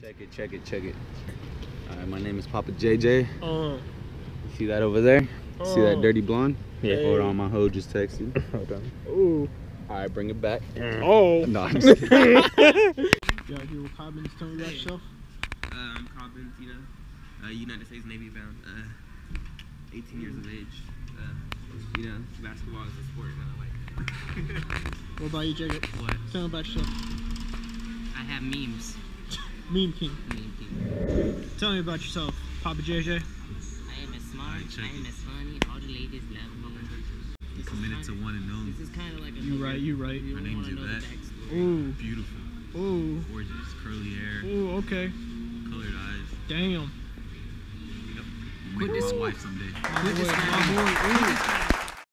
Check it, check it, check it. All right, my name is Papa JJ. Uh, You see that over there? See that Oh. dirty blonde? Yeah. Hold on, my hoe just texted. Hold on. ooh. All right, bring it back. Oh. No, I'm just kidding. Y'all here with Cobbins? Tell me about yourself. Uh, I'm Cobbins, you know, uh, United States Navy bound, uh, 18 years of age. Uh, you know, basketball is a sport that I like. What about you, Jacob? What? Tell me about yourself. I have memes. Meme King. Meme people. Tell me about yourself, Papa JJ. I am as smart, I am as funny, all the ladies love me. committed to one and only. This is kind of like a You right, you right. You Her don't name's want to know the Yvette. Ooh, Beautiful, ooh, gorgeous, curly hair, ooh. Okay. colored eyes. Damn. Yep. Might be my wife someday. My boy, my boy. Ooh.